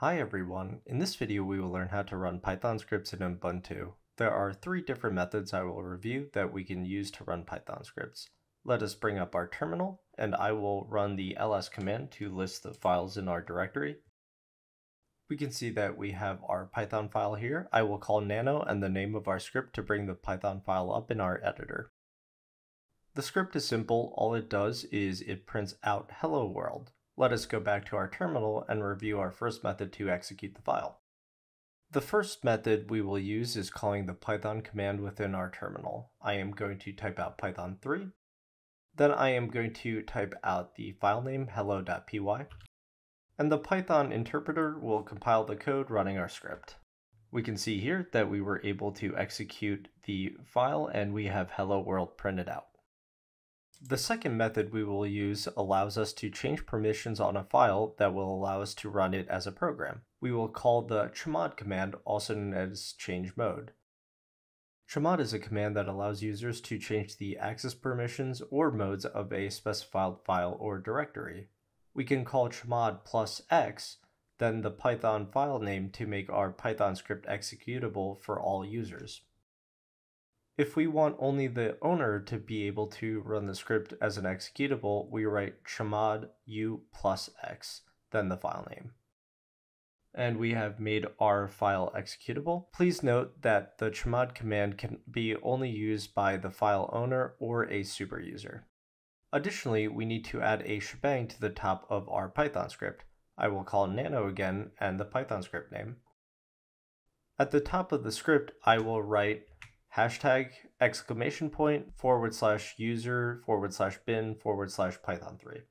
Hi everyone, in this video we will learn how to run Python scripts in Ubuntu. There are three different methods I will review that we can use to run Python scripts. Let us bring up our terminal and I will run the ls command to list the files in our directory. We can see that we have our Python file here. I will call nano and the name of our script to bring the Python file up in our editor. The script is simple, all it does is it prints out hello world. Let us go back to our terminal and review our first method to execute the file. The first method we will use is calling the Python command within our terminal. I am going to type out python3. Then I am going to type out the file name hello.py. And the Python interpreter will compile the code running our script. We can see here that we were able to execute the file and we have hello world printed out. The second method we will use allows us to change permissions on a file that will allow us to run it as a program. We will call the chmod command, also known as change mode. Chmod is a command that allows users to change the access permissions or modes of a specified file or directory. We can call chmod plus x, then the Python file name to make our Python script executable for all users. If we want only the owner to be able to run the script as an executable, we write chmod u plus x, then the file name. And we have made our file executable. Please note that the chmod command can be only used by the file owner or a super user. Additionally, we need to add a shebang to the top of our Python script. I will call nano again and the Python script name. At the top of the script, I will write hashtag exclamation point forward slash user forward slash bin forward slash python3.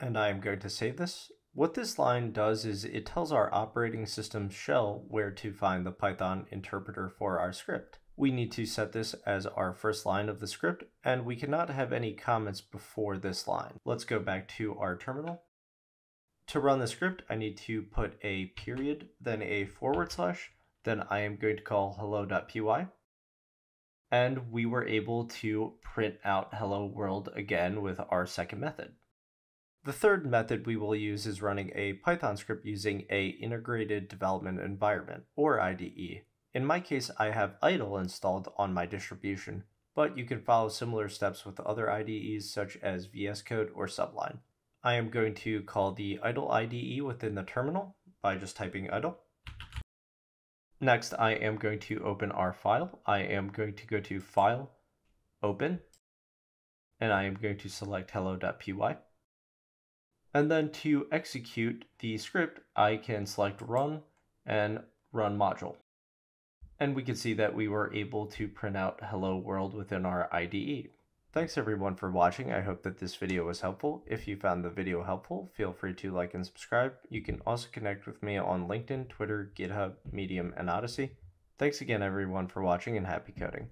And I am going to save this. What this line does is it tells our operating system shell where to find the Python interpreter for our script. We need to set this as our first line of the script, and we cannot have any comments before this line. Let's go back to our terminal. To run the script, I need to put a period, then a forward slash, then I am going to call hello.py and we were able to print out hello world again with our second method. The third method we will use is running a Python script using a integrated development environment or IDE. In my case, I have idle installed on my distribution, but you can follow similar steps with other IDEs such as VS Code or Sublime. I am going to call the idle IDE within the terminal by just typing idle. Next, I am going to open our file. I am going to go to File, Open, and I am going to select hello.py. And then to execute the script, I can select Run and Run Module. And we can see that we were able to print out Hello World within our IDE. Thanks everyone for watching. I hope that this video was helpful. If you found the video helpful, feel free to like and subscribe. You can also connect with me on LinkedIn, Twitter, GitHub, Medium, and Odysee. Thanks again everyone for watching and happy coding.